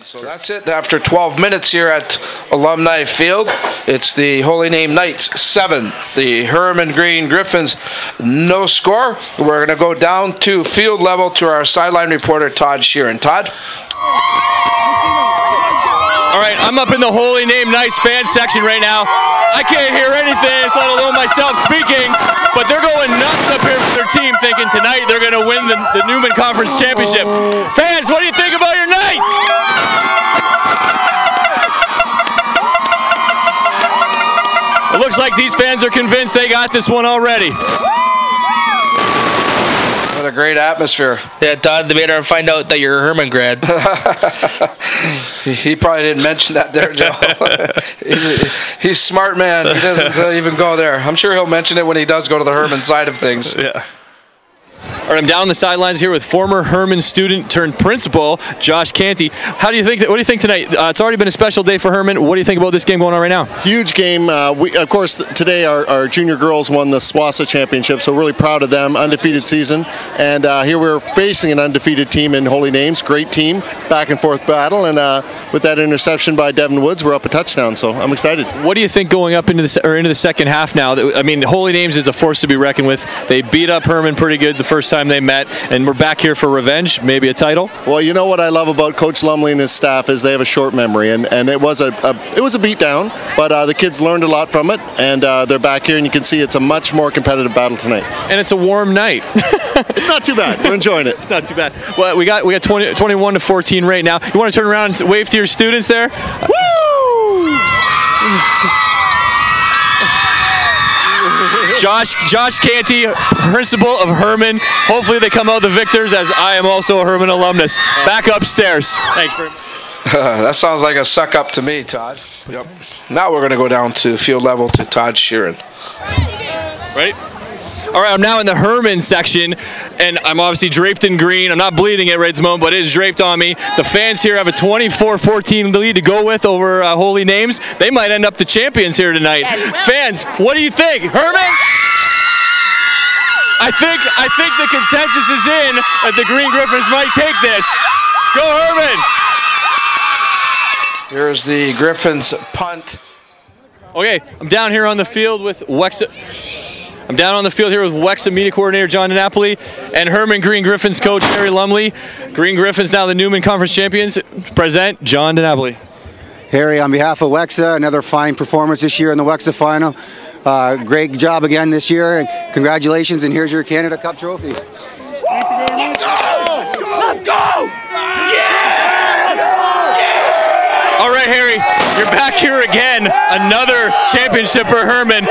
Um, so that's it after 12 minutes here at Alumni Field. It's the Holy Name Knights 7, the Herman Green Griffins no score. We're going to go down to field level to our sideline reporter Todd Shearon. Todd? All right, I'm up in the Holy Name Knights fan section right now. I can't hear anything, let alone myself speaking, but they're going nuts up here for their team, thinking tonight they're going to win the, the Newman Conference Championship. Fans, what do you think about your Knights? It looks like these fans are convinced they got this one already. What a great atmosphere. Yeah, Todd, they made her find out that you're a Herman grad. he, he probably didn't mention that there, Joe. he's, a, he's a smart man. He doesn't uh, even go there. I'm sure he'll mention it when he does go to the Herman side of things. Yeah. All right, I'm down the sidelines here with former Herman student turned principal, Josh Canty. How do you think? What do you think tonight? Uh, it's already been a special day for Herman. What do you think about this game going on right now? Huge game. Uh, we, of course, today our, our, junior girls won the SWOSSA championship, so really proud of them. Undefeated season, and uh, here we're facing an undefeated team in Holy Names. Great team, back and forth battle, and uh, with that interception by Devin Woods, we're up a touchdown. So I'm excited. What do you think going up into the or into the second half now? I mean, Holy Names is a force to be reckoned with. They beat up Herman pretty good the first time they met, and we're back here for revenge, maybe a title. Well, you know what I love about Coach Lumley and his staff is they have a short memory, and, and it was a, a it was a beat down, but uh, the kids learned a lot from it, and uh, they're back here, and you can see it's a much more competitive battle tonight. And it's a warm night. it's not too bad. We're enjoying it. It's not too bad. Well, we got we got 20, 21 to 14 right now. You want to turn around and wave to your students there? Woo! Josh Josh Canty, principal of Herman. Hopefully they come out the victors as I am also a Herman alumnus. Back upstairs. Thanks very much. that sounds like a suck up to me, Todd. Yep. Now we're going to go down to field level to Todd Shearon. Ready? All right, I'm now in the Herman section, and I'm obviously draped in green. I'm not bleeding at this moment, but it is draped on me. The fans here have a 24-14 lead to go with over uh, Holy Names. They might end up the champions here tonight. Yeah, fans, what do you think? Herman? I think I think the consensus is in that the Green Griffins might take this. Go Herman! Here's the Griffins punt. Okay, I'm down here on the field with WECSSA. I'm down on the field here with WECSSA media coordinator John DiNapoli and Herman Green Griffins coach Harry Lumley. Green Griffins now the Newman Conference champions. Present John DiNapoli. Harry, on behalf of WECSSA, another fine performance this year in the WECSSA final. Uh, great job again this year, and congratulations, and here's your Canada Cup trophy. Let's go! Let's go! Yeah! yeah! All right, Harry, you're back here again. Another championship for Herman.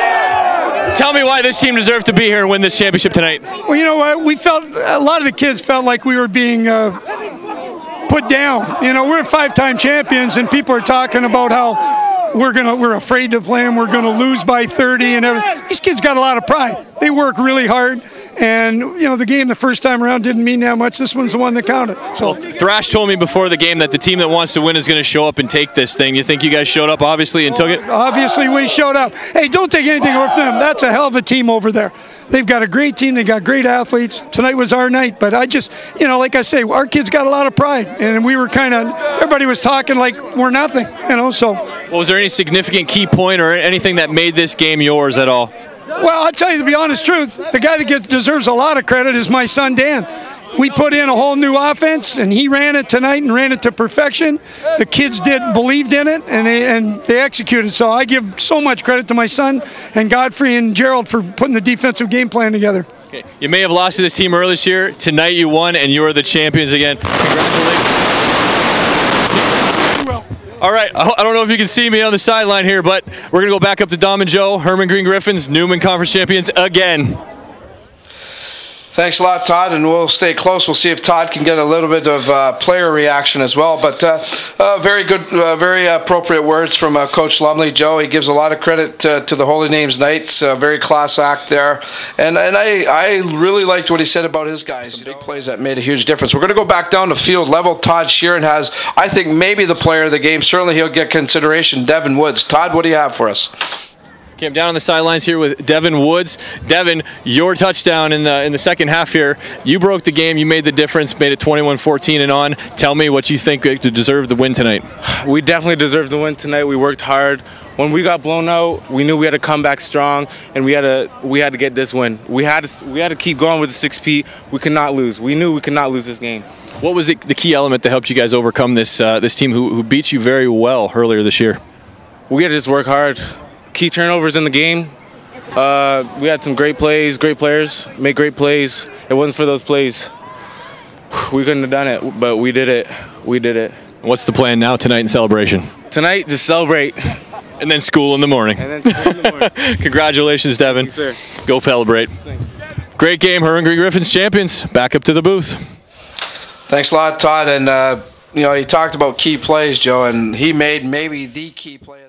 Tell me why this team deserved to be here and win this championship tonight. Well, you know what? We felt a lot of the kids felt like we were being uh, put down. You know, we're five-time champions, and people are talking about how we're gonna we're afraid to play them. We're gonna lose by 30 and everything. These kids got a lot of pride. They work really hard. And you know, the game the first time around didn't mean that much. This one's the one that counted. So well, Thrash told me before the game that the team that wants to win is going to show up and take this thing. You think you guys showed up, obviously, and took it? Obviously, we showed up. Hey, don't take anything away from them. That's a hell of a team over there. They've got a great team. They got great athletes. Tonight was our night. But I just, you know, like I say, our kids got a lot of pride, and we were kind of everybody was talking like we're nothing. You know, so. Well, was there any significant key point or anything that made this game yours at all? Well, I'll tell you the honest truth. The guy that gets, deserves a lot of credit is my son Dan. We put in a whole new offense, and he ran it tonight and ran it to perfection. The kids did believed in it, and they, and they executed. So I give so much credit to my son and Godfrey and Gerald for putting the defensive game plan together. Okay. You may have lost to this team earlier this year. Tonight you won, and you are the champions again. Congratulations. All right, I don't know if you can see me on the sideline here, but we're going to go back up to Dom and Joe, Herman Green Griffins, Newman Conference champions again. Thanks a lot, Todd, and we'll stay close. We'll see if Todd can get a little bit of uh, player reaction as well. But uh, uh, very good, uh, very appropriate words from uh, Coach Lumley. Joe, he gives a lot of credit to, to the Holy Names Knights. very class act there, and and I I really liked what he said about his guys. Some big plays that made a huge difference. We're going to go back down to field level. Todd Shearon has, I think, maybe the player of the game. Certainly, he'll get consideration. Devin Woods. Todd, what do you have for us? I'm down on the sidelines here with Devin Woods. Devin, your touchdown in the in the second half here, you broke the game. You made the difference, made it 21-14 and on. Tell me what you think to deserve the win tonight. We definitely deserved the win tonight. We worked hard. When we got blown out, we knew we had to come back strong, and we had to we had to get this win. We had to we had to keep going with the six-peat. We could not lose. We knew we could not lose this game. What was it, the key element that helped you guys overcome this uh, this team who, who beat you very well earlier this year? We had to just work hard. Key turnovers in the game. Uh, we had some great plays, great players, make great plays. It wasn't for those plays. We couldn't have done it, but we did it. We did it. What's the plan now tonight in celebration? Tonight, just celebrate. And then school in the morning. And then school in the morning. Congratulations, Devin. you, sir. Go celebrate. Great game, Herman Green Griffins champions. Back up to the booth. Thanks a lot, Todd. And uh, you know, he talked about key plays, Joe, and he made maybe the key play of the game.